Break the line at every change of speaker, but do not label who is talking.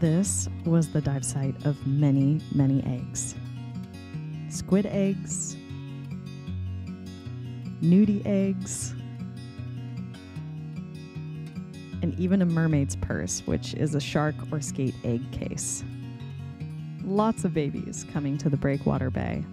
This was the dive site of many, many eggs squid eggs, nudie eggs, and even a mermaid's purse, which is a shark or skate egg case. Lots of babies coming to the Breakwater Bay.